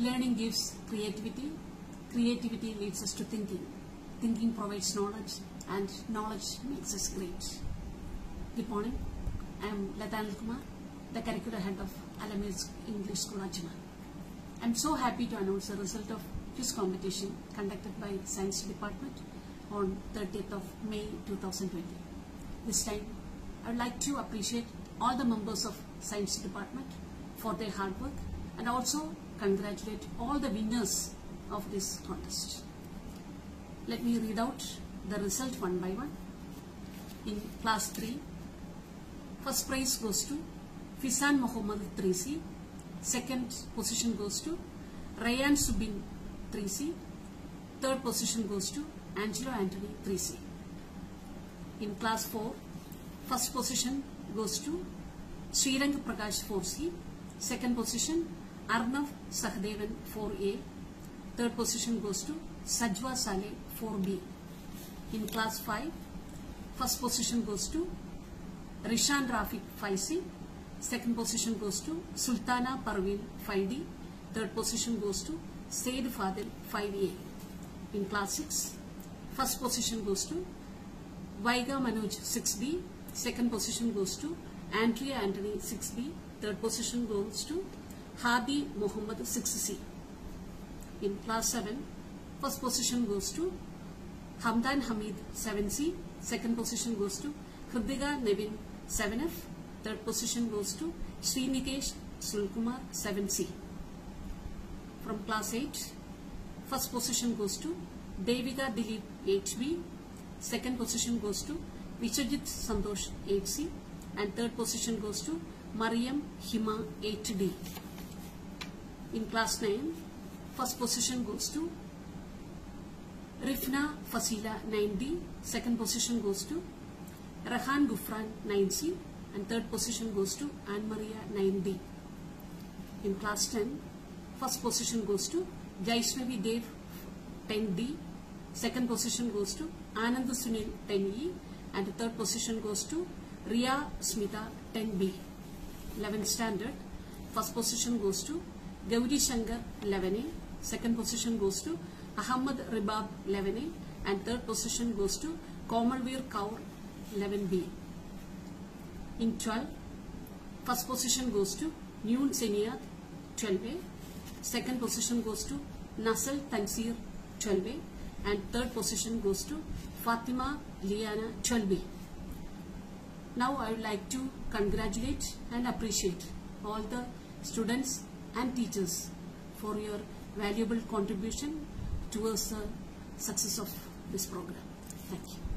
Learning gives creativity. Creativity leads us to thinking. Thinking provides knowledge and knowledge makes us great. Good morning. I am Lata Kumar, the curricular head of Al Ameer English School Ajman. I am so happy to announce the result of quiz competition conducted by Science Department on 30th of May 2020. This time, I would like to appreciate all the members of Science Department for their hard work and also congratulate all the winners of this contest. Let me read out the result one by one. In class 3, first prize goes to Fisan Mohammed 3C, second position goes to Rayan Subin 3C, third position goes to Angelo Anthony 3C. In class 4, first position goes to Srirang Prakash 4C, second position Arnav Sahdevan 4A, third position goes to Sajwa Saleh 4B. In class 5, first position goes to Rishan Rafiq 5C, second position goes to Sultana Parveen 5D, third position goes to Said Fadil 5A. In class 6, first position goes to Vaiga Manoj 6B, second position goes to Andrea Anthony 6B, third position goes to Hadi Muhammad 6C. In class 7, first position goes to Hamdan Hamid 7C, second position goes to Hridiga Nevin 7F, third position goes to Srinikesh Sulkumar 7C. From class 8, first position goes to Devika Dilip 8B, second position goes to Vichajit Santosh 8C, and third position goes to Mariam Hima 8D. In class 9, first position goes to Rifna Fasila 9D, second position goes to Rahan Gufran 9C, and third position goes to Anne Maria 9B. In class 10, first position goes to Jaishnavi Dev 10D, second position goes to Anand Sunil 10E, and the third position goes to Ria Smita 10B. 11th standard, first position goes to Gauri Shankar 11A, second position goes to Ahmad Ribab 11A, and third position goes to Komalveer Kaur 11B. In 12, first position goes to Noon Seniyat 12A, second position goes to Nasal Tansir 12A, and third position goes to Fatima Liana 12B. Now I would like to congratulate and appreciate all the students and teachers for your valuable contribution towards the success of this program. Thank you.